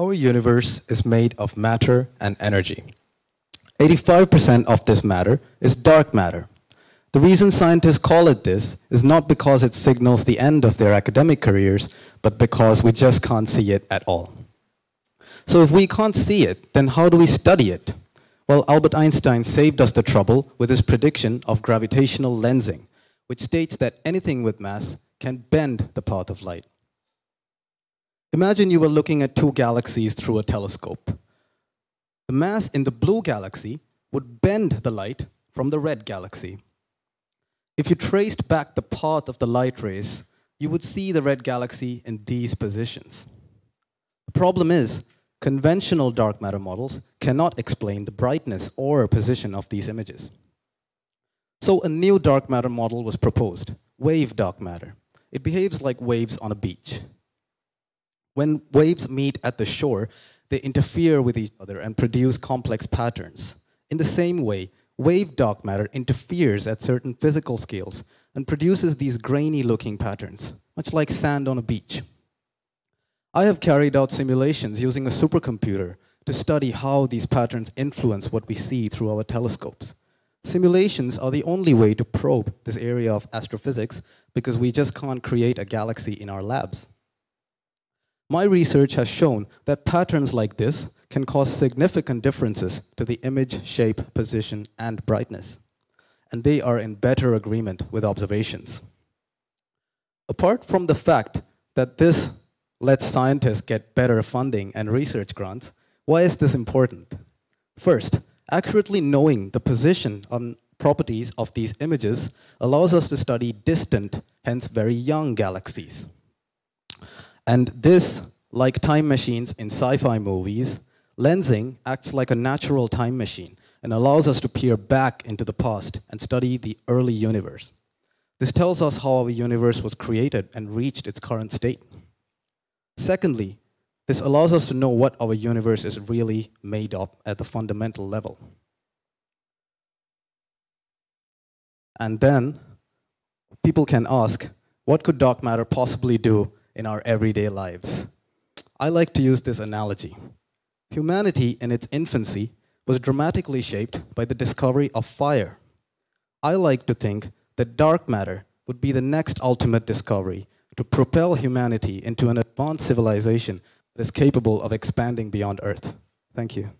Our universe is made of matter and energy. 85% of this matter is dark matter. The reason scientists call it this is not because it signals the end of their academic careers, but because we just can't see it at all. So if we can't see it, then how do we study it? Well, Albert Einstein saved us the trouble with his prediction of gravitational lensing, which states that anything with mass can bend the path of light. Imagine you were looking at two galaxies through a telescope. The mass in the blue galaxy would bend the light from the red galaxy. If you traced back the path of the light rays, you would see the red galaxy in these positions. The problem is, conventional dark matter models cannot explain the brightness or position of these images. So a new dark matter model was proposed, wave dark matter. It behaves like waves on a beach. When waves meet at the shore, they interfere with each other and produce complex patterns. In the same way, wave dark matter interferes at certain physical scales and produces these grainy looking patterns, much like sand on a beach. I have carried out simulations using a supercomputer to study how these patterns influence what we see through our telescopes. Simulations are the only way to probe this area of astrophysics because we just can't create a galaxy in our labs. My research has shown that patterns like this can cause significant differences to the image, shape, position, and brightness. And they are in better agreement with observations. Apart from the fact that this lets scientists get better funding and research grants, why is this important? First, accurately knowing the position and properties of these images allows us to study distant, hence very young galaxies. And this, like time machines in sci-fi movies, lensing acts like a natural time machine and allows us to peer back into the past and study the early universe. This tells us how our universe was created and reached its current state. Secondly, this allows us to know what our universe is really made of at the fundamental level. And then people can ask, what could dark matter possibly do in our everyday lives. I like to use this analogy. Humanity in its infancy was dramatically shaped by the discovery of fire. I like to think that dark matter would be the next ultimate discovery to propel humanity into an advanced civilization that is capable of expanding beyond Earth. Thank you.